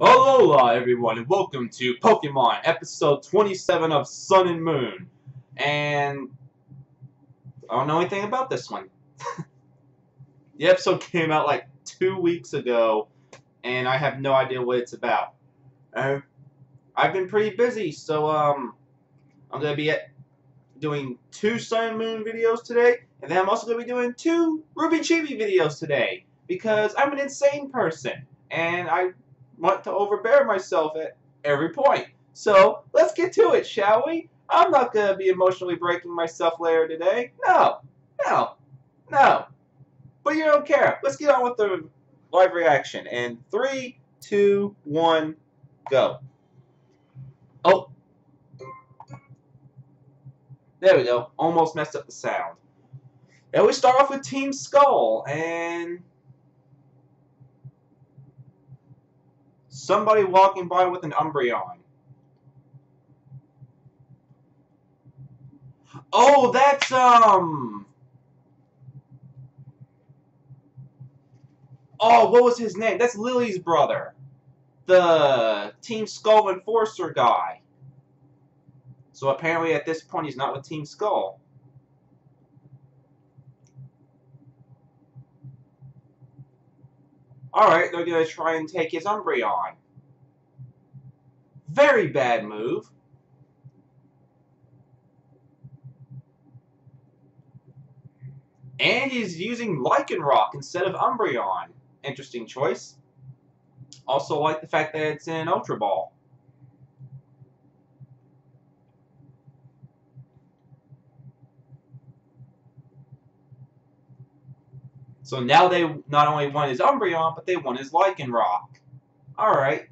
Alola everyone and welcome to Pokemon episode 27 of Sun and Moon. And I don't know anything about this one. the episode came out like two weeks ago and I have no idea what it's about. Uh, I've been pretty busy so um, I'm going to be doing two Sun and Moon videos today and then I'm also going to be doing two RWBY Chibi videos today because I'm an insane person and I want to overbear myself at every point. So let's get to it, shall we? I'm not going to be emotionally breaking myself later today. No, no, no. But you don't care. Let's get on with the live reaction. And three, two, one, go. Oh. There we go. Almost messed up the sound. And we start off with Team Skull. And somebody walking by with an Umbreon. Oh, that's, um... Oh, what was his name? That's Lillie's brother. The Team Skull Enforcer guy. So apparently at this point he's not with Team Skull. Alright, they're going to try and take his Umbreon. Very bad move. And he's using Lycanroc instead of Umbreon. Interesting choice. Also like the fact that it's in Ultra Ball. So now they not only won his Umbreon, but they won his Lycanroc. Alright.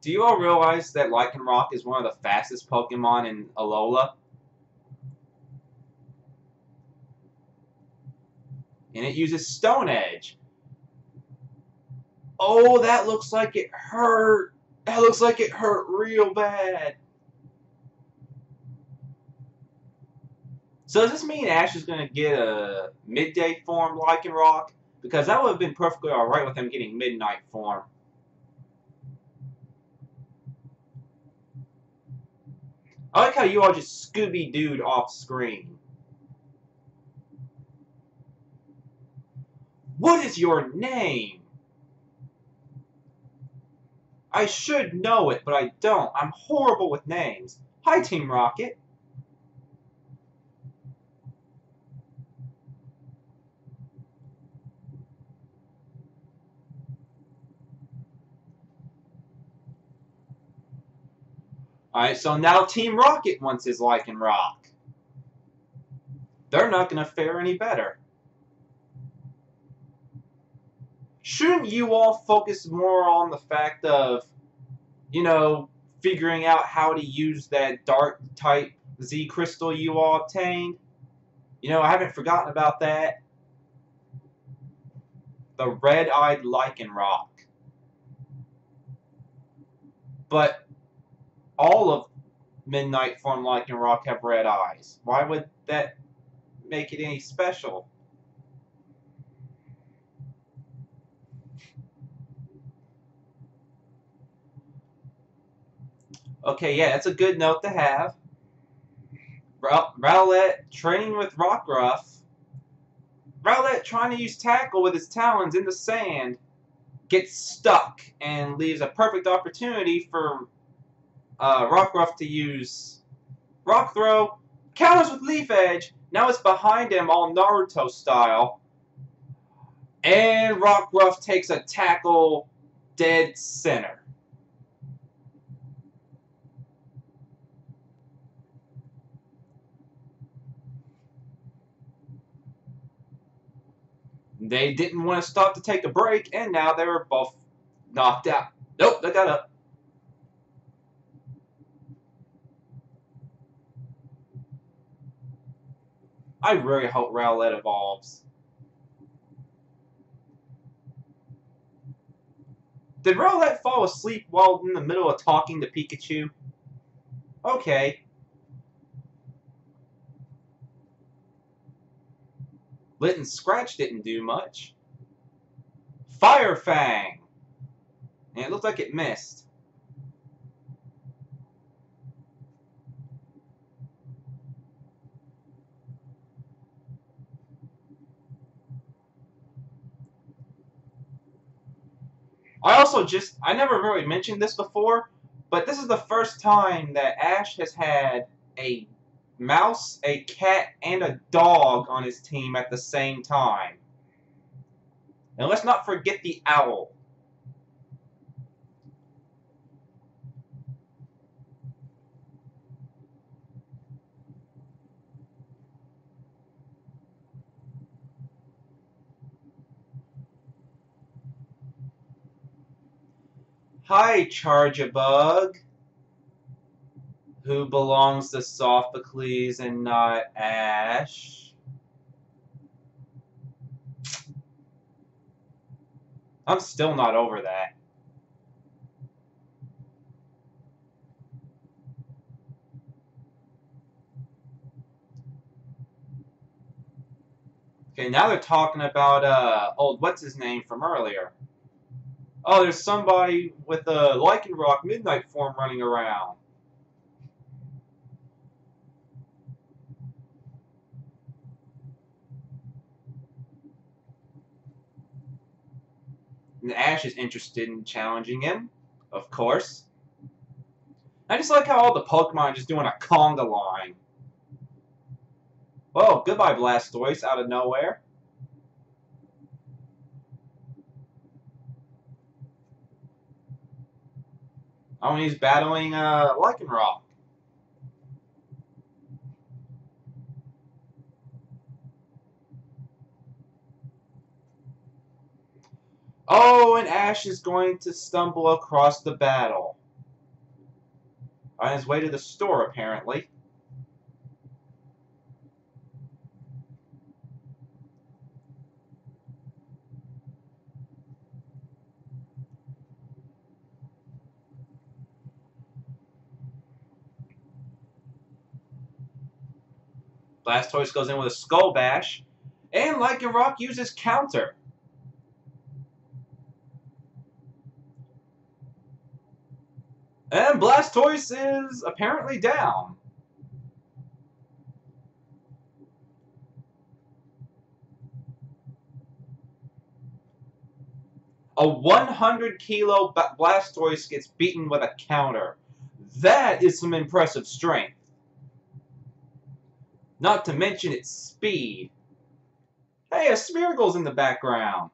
Do you all realize that Lycanroc is one of the fastest Pokemon in Alola? And it uses Stone Edge. Oh, that looks like it hurt. That looks like it hurt real bad. So does this mean Ash is going to get a midday form Lycanroc? Because that would have been perfectly alright with him getting midnight form. I like how you all just Scooby-Dooed off screen. What is your name? I should know it, but I don't. I'm horrible with names. Hi, Team Rocket. Alright, so now Team Rocket wants his Lycanroc. They're not going to fare any better. Shouldn't you all focus more on the fact of, you know, figuring out how to use that dark type Z crystal you all obtained? You know, I haven't forgotten about that. The red-eyed lichen Lycanroc. But all of Midnight Form Rock have red eyes. Why would that make it any special? Okay, yeah, that's a good note to have. Rowlet training with Rockruff. Rowlet trying to use Tackle with his talons in the sand gets stuck and leaves a perfect opportunity for uh, Rockruff to use Rock Throw, counters with Leaf Edge, now it's behind him all Naruto style, and Rockruff takes a tackle dead center. They didn't want to stop to take a break, and now they were both knocked out. Nope, they got up. I really hope Rowlet evolves. Did Rowlet fall asleep while in the middle of talking to Pikachu? Okay. Litten Scratch didn't do much. Fire Fang! And it looked like it missed. I also just, I never really mentioned this before, but this is the first time that Ash has had a mouse, a cat, and a dog on his team at the same time. And let's not forget the owl. Hi, Charjabug, Who belongs to Sophocles and not Ash? I'm still not over that. Okay, now they're talking about uh old what's his name from earlier. Oh, there's somebody with a Lycanroc Midnight form running around. And Ash is interested in challenging him, of course. I just like how all the Pokemon are just doing a conga line. Well, goodbye Blastoise out of nowhere. Oh, and he's battling uh, Lycanroc. Oh, and Ash is going to stumble across the battle. On his way to the store, apparently. Blastoise goes in with a Skull Bash, and Lycanroc uses Counter. And Blastoise is apparently down. A 100 kilo Blastoise gets beaten with a counter. That is some impressive strength. Not to mention its speed. Hey, a Smeargle's in the background.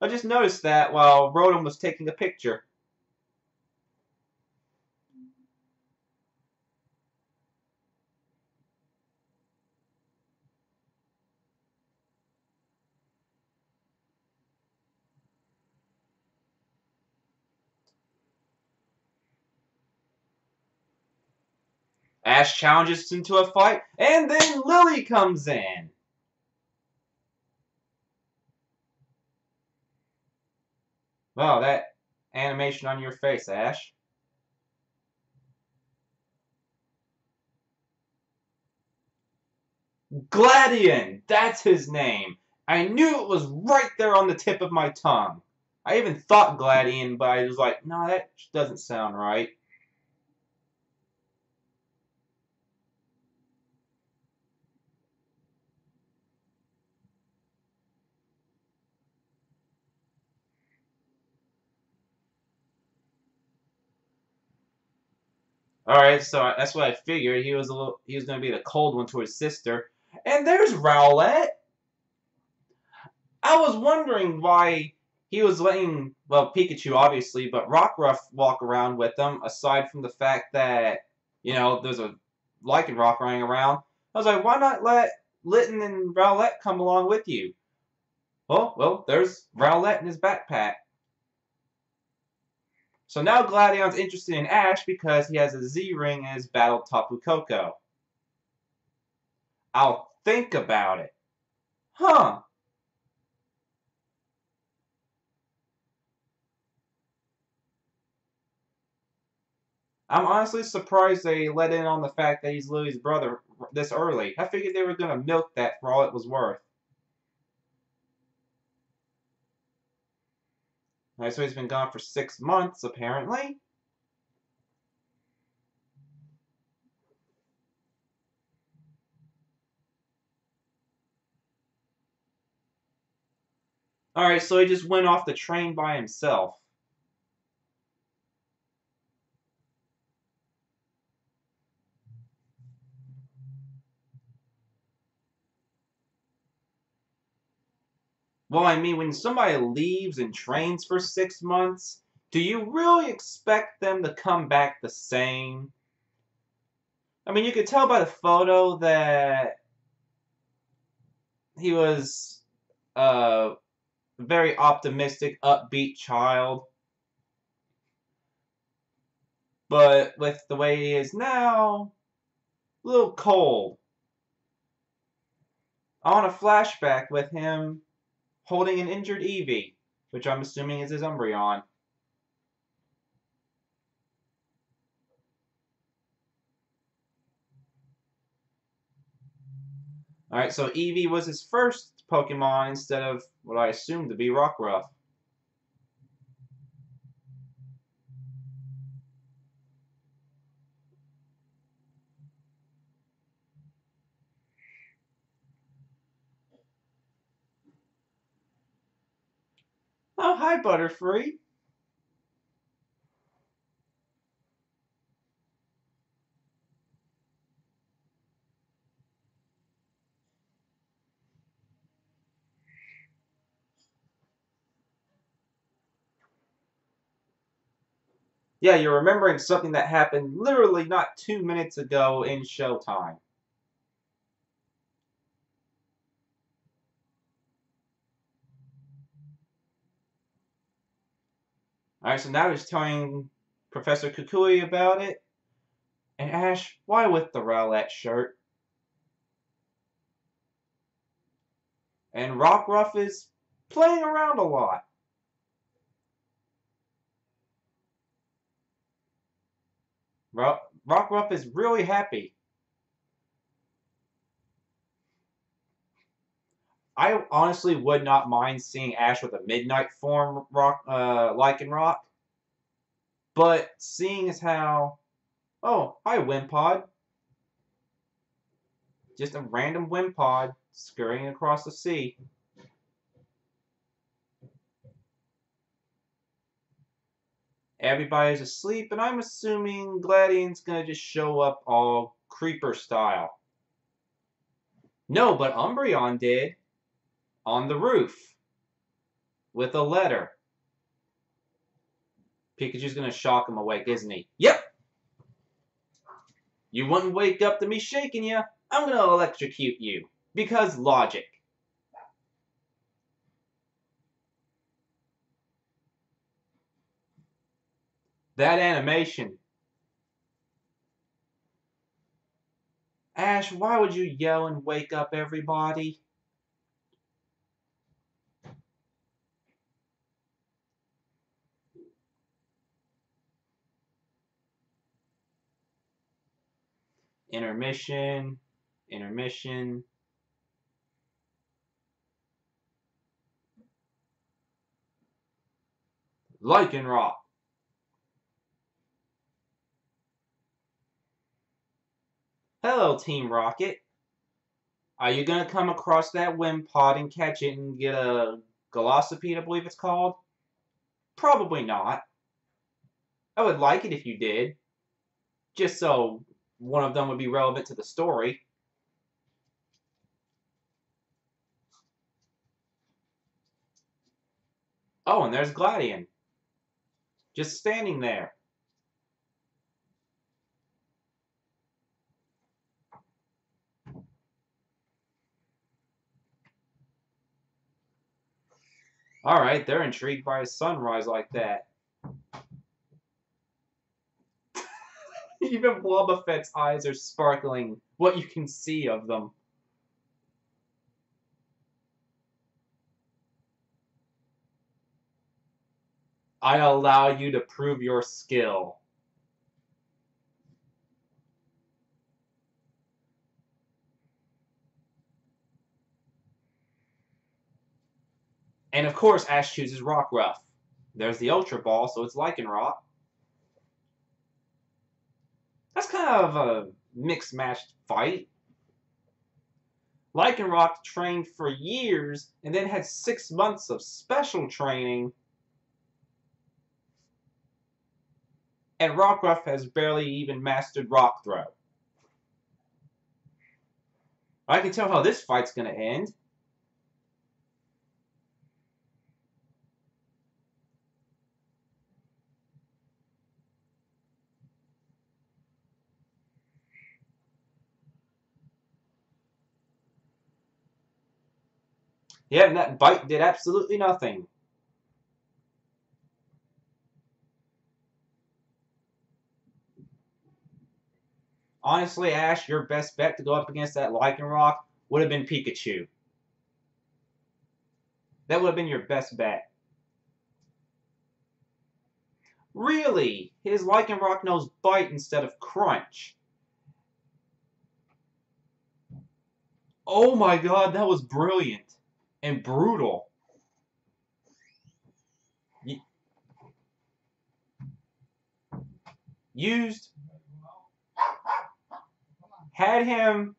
I just noticed that while Rotom was taking a picture. Ash challenges into a fight, and then Lillie comes in. Wow, that animation on your face, Ash. Gladion! That's his name. I knew it was right there on the tip of my tongue. I even thought Gladion, but I was like, no, that doesn't sound right. All right, so that's what I figured. He was a little. He was going to be the cold one to his sister. And there's Rowlet. I was wondering why he was letting well Pikachu obviously, but Rockruff walk around with them. Aside from the fact that you know there's a Lycanroc running around, I was like, why not let Litten and Rowlet come along with you? Oh well, there's Rowlet in his backpack. So now Gladion's interested in Ash because he has a Z-Ring in his battle Tapu Koko. I'll think about it. Huh. I'm honestly surprised they let in on the fact that he's Lillie's brother this early. I figured they were going to milk that for all it was worth. Alright, so he's been gone for six months, apparently. Alright, so he just went off the train by himself. Well, I mean, when somebody leaves and trains for six months, do you really expect them to come back the same? I mean, you could tell by the photo that he was a very optimistic, upbeat child. But with the way he is now, a little cold. I want a flashback with him holding an injured Eevee, which I'm assuming is his Umbreon. Alright, so Eevee was his first Pokemon instead of what I assumed to be Rockruff. Oh, hi, Butterfree. Yeah, you're remembering something that happened literally not two minutes ago in Showtime. Alright, so now he's telling Professor Kukui about it. And Ash, why with the Rowlet shirt? And Rockruff is playing around a lot. Rock, Rockruff is really happy. I honestly would not mind seeing Ash with a midnight form rock uh Lycanroc. But seeing as how Oh, hi Wimpod. Just a random Wimpod scurrying across the sea. Everybody's asleep, and I'm assuming Gladion's gonna just show up all creeper style. No, but Umbreon did on the roof with a letter. Pikachu's to shock him awake, isn't he? Yep! You wouldn't wake up to me shaking you. I'm to electrocute you. Because logic. That animation. Ash, why would you yell and wake up everybody? Intermission, intermission. Lycanroc. Hello, Team Rocket. Are you going to come across that Wimpod and catch it and get a Golisopede, I believe it's called? Probably not. I would like it if you did. Just so one of them would be relevant to the story. Oh, and there's Gladion. Just standing there. Alright, they're intrigued by a sunrise like that. Even Wobbuffet's eyes are sparkling, what you can see of them. I allow you to prove your skill. And of course, Ash chooses Rockruff. There's the Ultra Ball, so it's Lycanroc. That's kind of a mixed matched fight. Lycanroc trained for years and then had six months of special training. And Rockruff has barely even mastered Rock Throw. I can tell how this fight's going to end. Yeah, and that bite did absolutely nothing. Honestly, Ash, your best bet to go up against that Lycanroc would have been Pikachu. That would have been your best bet. Really? His Lycanroc knows Bite instead of Crunch. Oh my god, that was brilliant and brutal. Used, had him.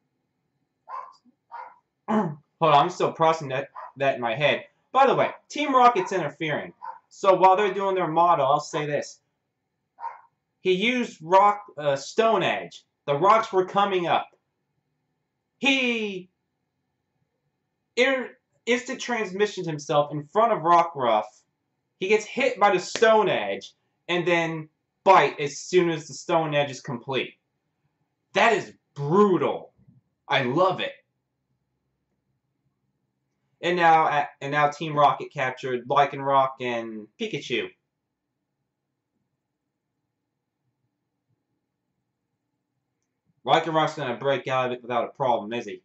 Hold on, I'm still processing that, that in my head. By the way, Team Rocket's interfering. So while they're doing their model, I'll say this. He used rock uh, Stone Edge. The rocks were coming up. He instant transmissions himself in front of Rockruff. He gets hit by the Stone Edge and then bite as soon as the Stone Edge is complete. That is brutal. I love it. And now, and now Team Rocket captured Lycanroc and Pikachu. Lycanroc's gonna break out of it without a problem, is he?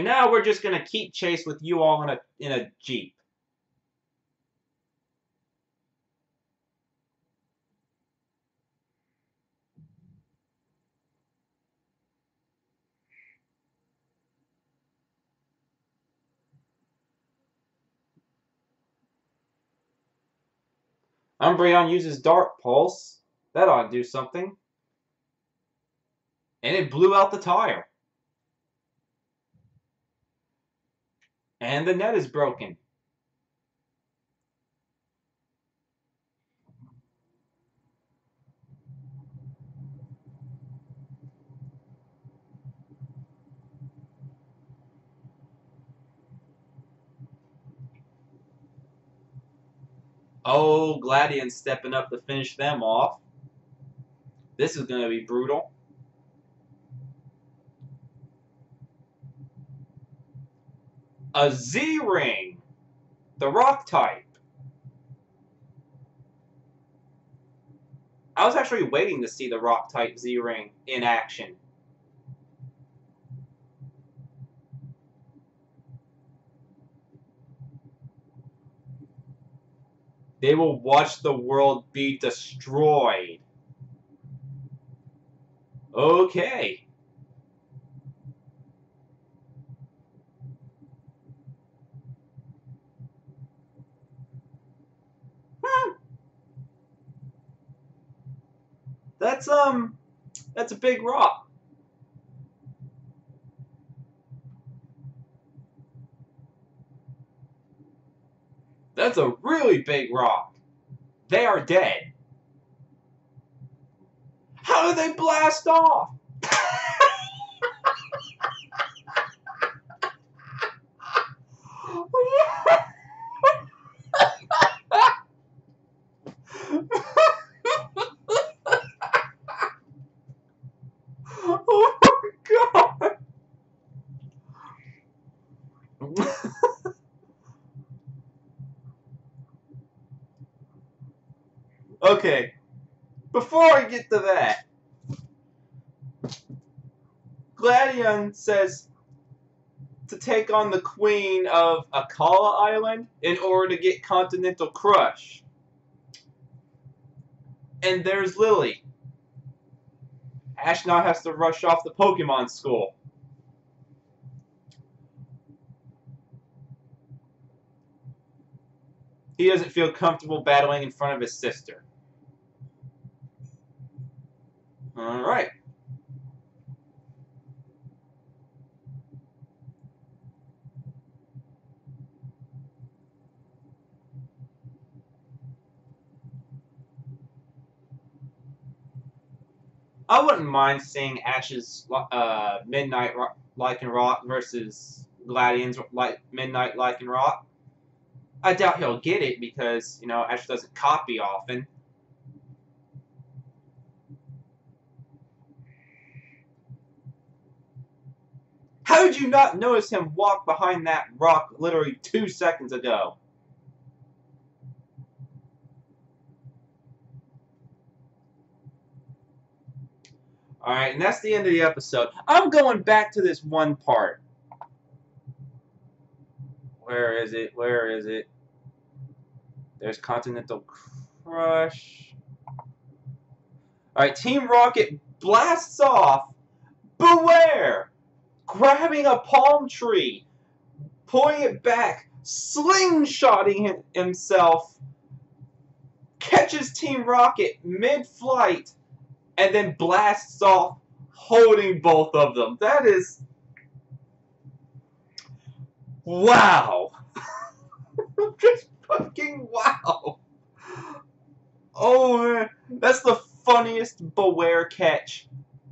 And now we're just going to keep chase with you all in a, in a Jeep. Umbreon uses Dark Pulse. That ought to do something. And it blew out the tire. And the net is broken. Oh, Gladion stepping up to finish them off. This is going to be brutal. A Z-ring, the rock type. I was actually waiting to see the rock type Z-ring in action. They will watch the world be destroyed. Okay. That's um that's a big rock. That's a really big rock. They are dead. How did they blast off? Okay, before I get to that, Gladion says to take on the queen of Akala Island in order to get Continental Crush. And there's Lillie. Ash now has to rush off the Pokemon school. He doesn't feel comfortable battling in front of his sister. Alright. I wouldn't mind seeing Ash's uh, Midnight Lycanroc versus Gladion's like Midnight Lycanroc. I doubt he'll get it because, you know, Ash doesn't copy often. How did you not notice him walk behind that rock literally two seconds ago? Alright, and that's the end of the episode. I'm going back to this one part. Where is it? Where is it? There's Continental Crush. Alright, Team Rocket blasts off. Bewear! Grabbing a palm tree. Pulling it back. Slingshotting himself. Catches Team Rocket mid-flight and then blasts off holding both of them. That is... Wow! Just fucking wow! Oh. That's the funniest Bewear catch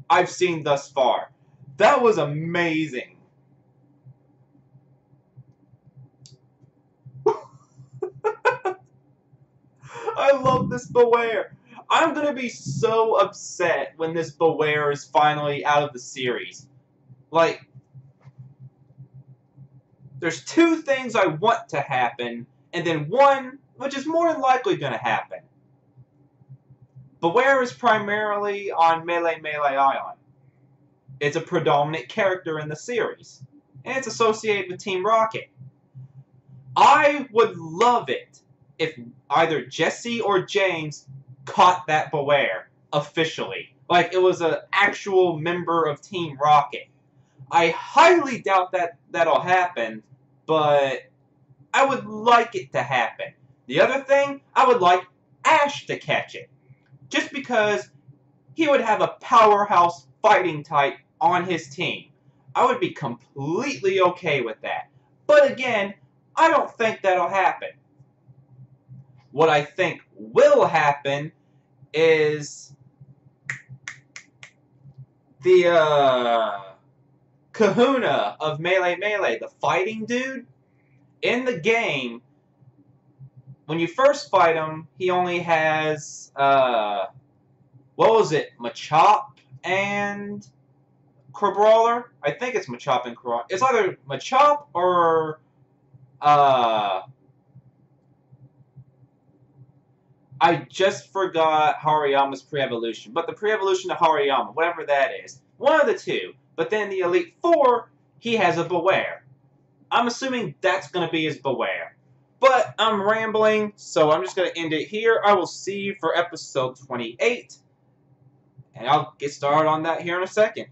I've seen thus far. That was amazing. I love this Bewear. I'm gonna be so upset when this Bewear is finally out of the series. Like, there's two things I want to happen, and then one which is more than likely gonna happen. Bewear is primarily on Melemele Island. It's a predominant character in the series, and it's associated with Team Rocket. I would love it if either Jessie or James caught that Bewear officially. Like it was an actual member of Team Rocket. I highly doubt that that'll happen, but I would like it to happen. The other thing, I would like Ash to catch it. Just because he would have a powerhouse fighting type on his team. I would be completely okay with that. But again, I don't think that'll happen. What I think will happen is the uh, kahuna of Melemele, the fighting dude. In the game, when you first fight him, he only has, uh, what was it, Machop and Crabrawler? I think it's Machop and Crabrawler. It's either Machop or, uh, I just forgot Hariyama's pre-evolution, but the pre-evolution of Hariyama, whatever that is, one of the two. But then the Elite Four, he has a Bewear. I'm assuming that's going to be his Bewear. But I'm rambling, so I'm just going to end it here. I will see you for episode 28, and I'll get started on that here in a second.